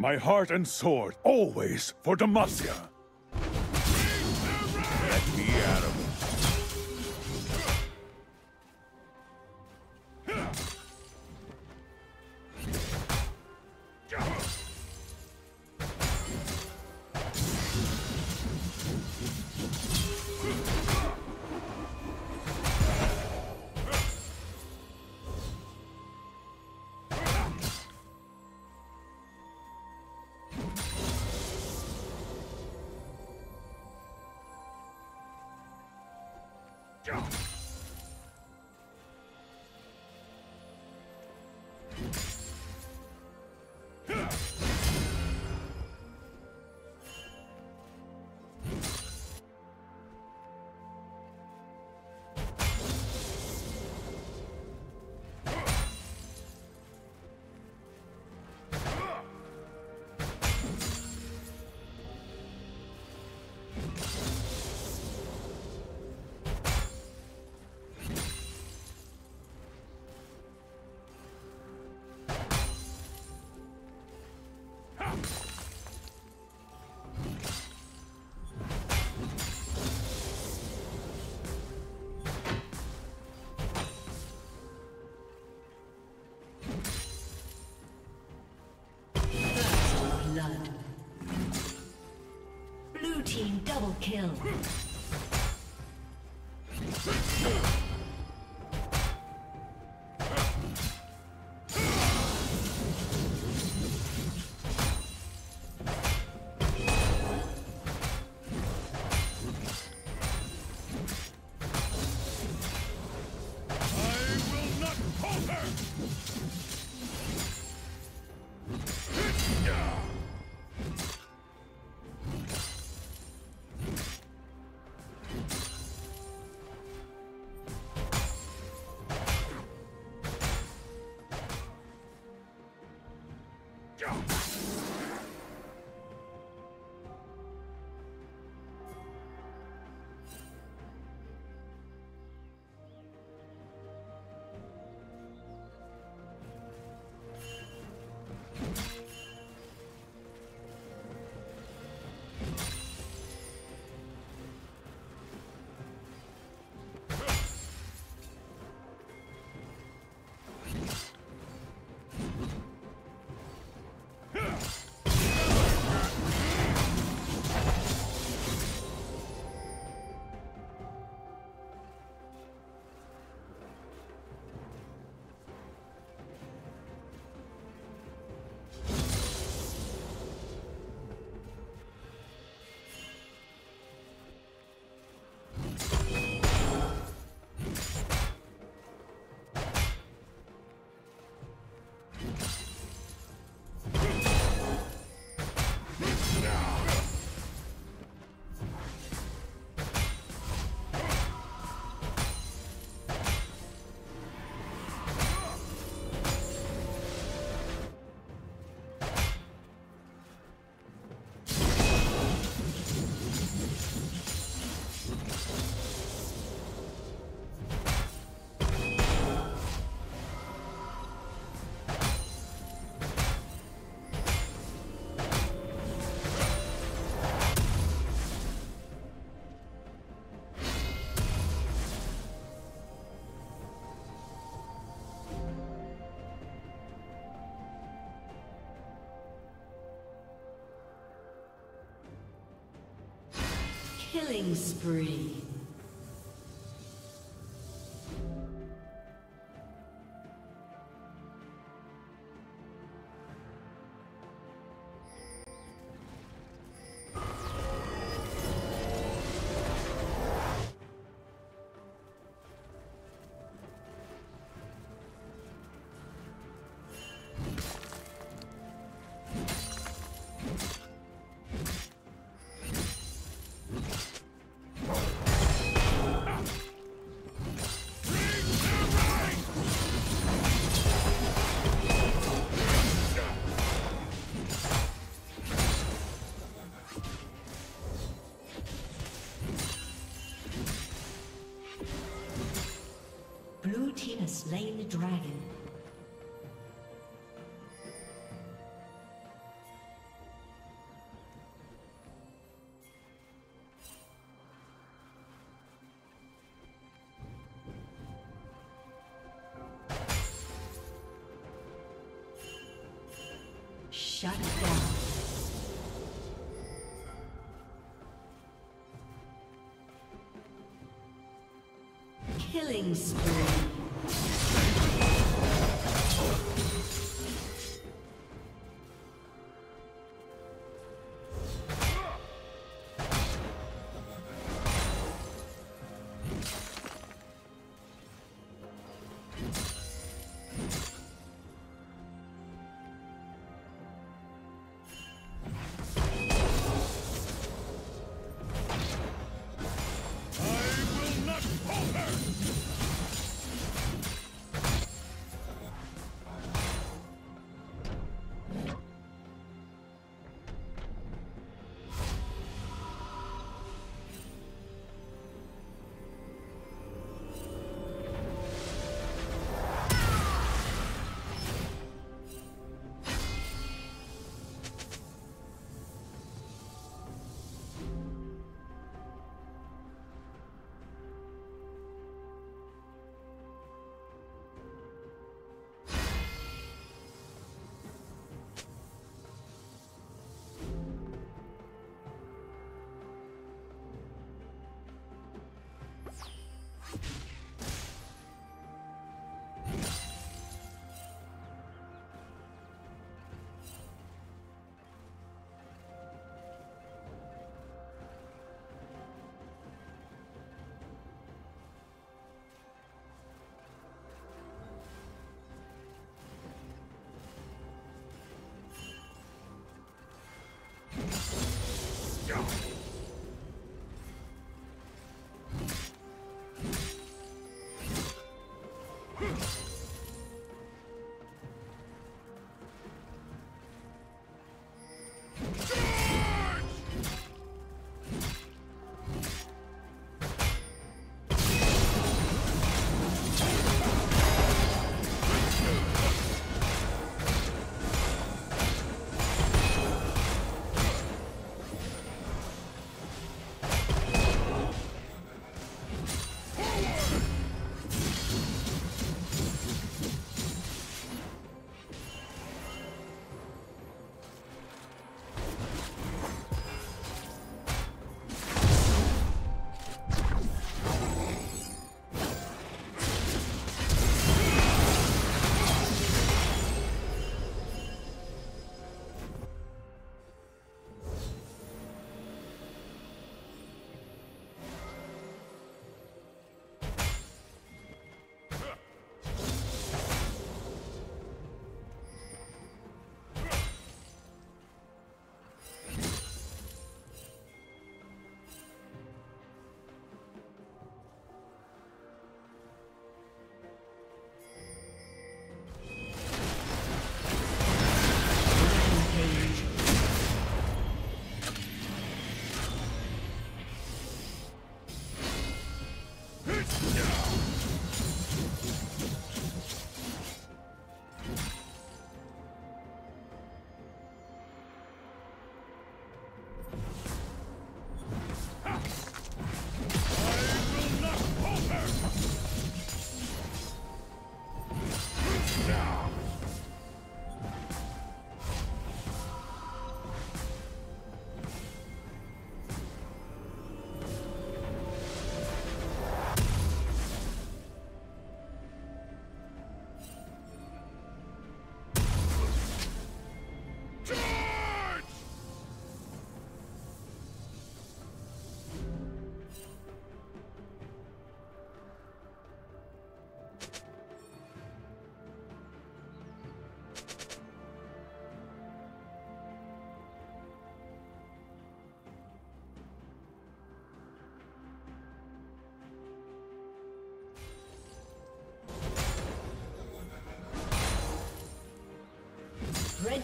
My heart and sword, always for Demacia. Double kill. Killing spree. slain the dragon. Shut down. Killing spree.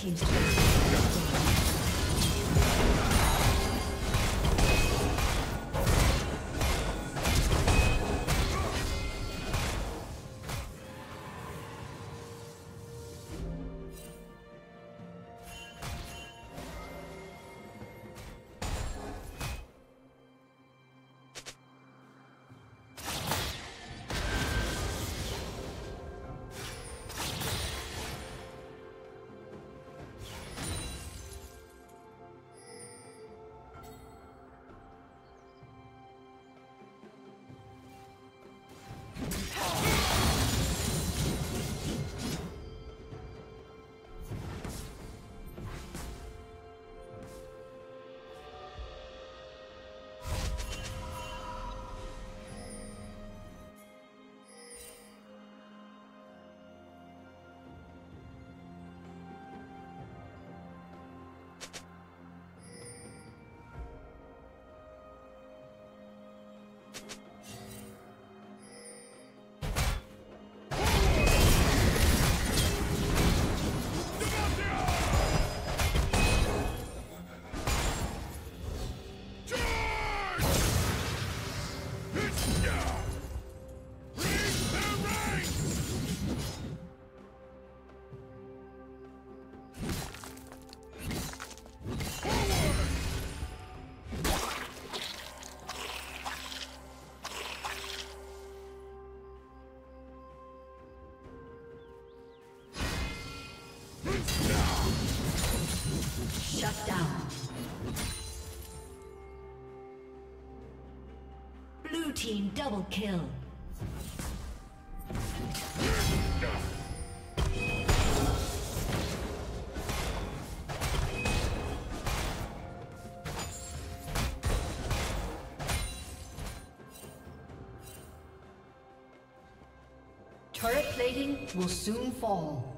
Team's. turret Shut down. Blue team double kill. Turret plating will soon fall.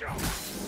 I